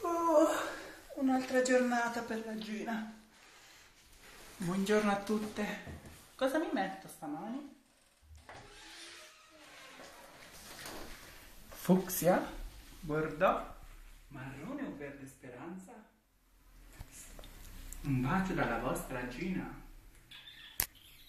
Oh, un'altra giornata per la Gina. Buongiorno a tutte. Cosa mi metto stamani? Fucsia, bordeaux, marrone o verde speranza? Un bacio dalla vostra Gina.